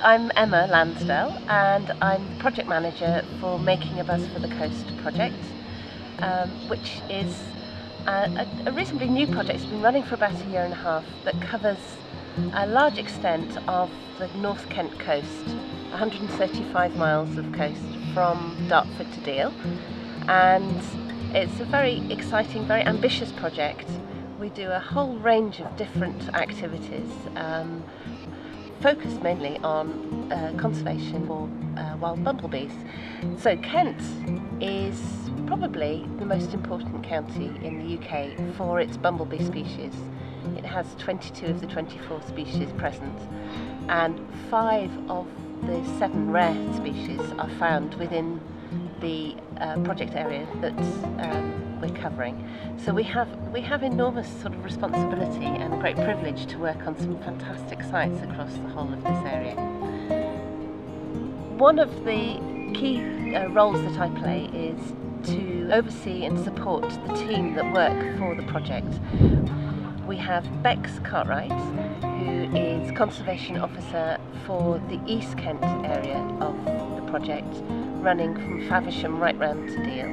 I'm Emma Lansdell and I'm project manager for Making a Buzz for the Coast project, um, which is a, a, reasonably new project. It's been running for about a year and a half that covers a large extent of the North Kent coast, 135 miles of coast from Dartford to Deal. And it's a very exciting, very ambitious project. We do a whole range of different activities. Um, focused mainly on uh, conservation for uh, wild bumblebees. So Kent is probably the most important county in the UK for its bumblebee species. It has 22 of the 24 species present and five of the seven rare species are found within the uh, project area that um, we're covering. So we have we have enormous sort of responsibility and great privilege to work on some fantastic sites across the whole of this area. One of the key uh, roles that I play is to oversee and support the team that work for the project. We have Bex Cartwright, who is Conservation Officer for the East Kent area of the project, running from Faversham right round to Deal.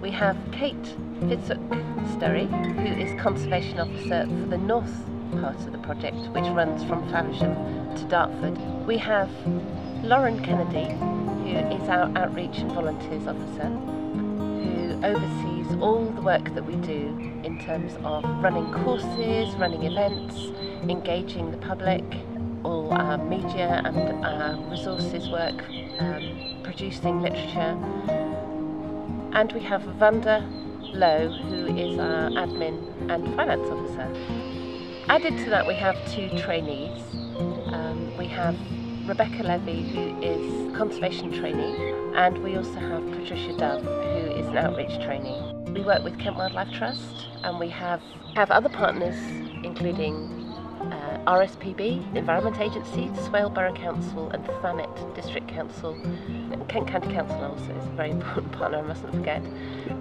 We have Kate Fitzhook Sturry, who is Conservation Officer for the north part of the project, which runs from Faversham to Dartford. We have Lauren Kennedy, who is our Outreach and Volunteers Officer, who oversees all the work that we do in terms of running courses, running events, engaging the public, all our media and our resources work, um, producing literature. And we have Vanda Lowe, who is our admin and finance officer. Added to that, we have two trainees. Um, we have Rebecca Levy, who is conservation trainee, and we also have Patricia Dove, who is an outreach trainee. We work with Kent Wildlife Trust, and we have, have other partners, including RSPB, Environment Agency, Swale Borough Council and Thanet District Council. Kent County Council also is a very important partner, I mustn't forget,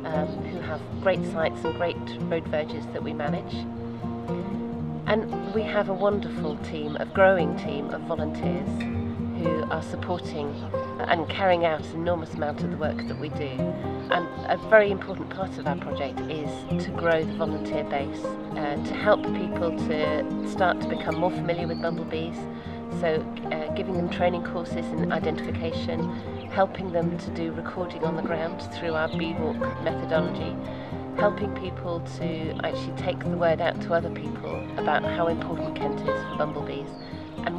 um, who have great sites and great road verges that we manage. And we have a wonderful team, a growing team of volunteers who are supporting and carrying out an enormous amount of the work that we do. And a very important part of our project is to grow the volunteer base, uh, to help people to start to become more familiar with bumblebees, so uh, giving them training courses in identification, helping them to do recording on the ground through our bee walk methodology, helping people to actually take the word out to other people about how important Kent is for bumblebees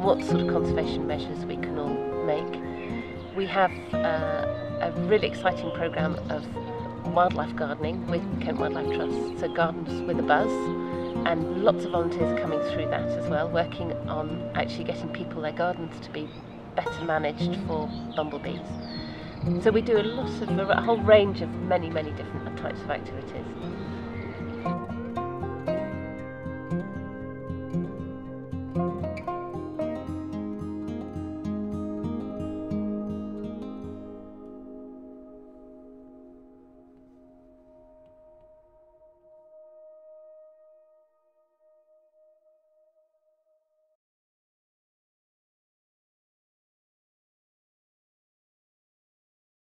what sort of conservation measures we can all make. We have uh, a really exciting programme of wildlife gardening with Kent Wildlife Trust, so Gardens with a Buzz, and lots of volunteers coming through that as well, working on actually getting people their gardens to be better managed for bumblebees. So we do a lot of a whole range of many, many different types of activities.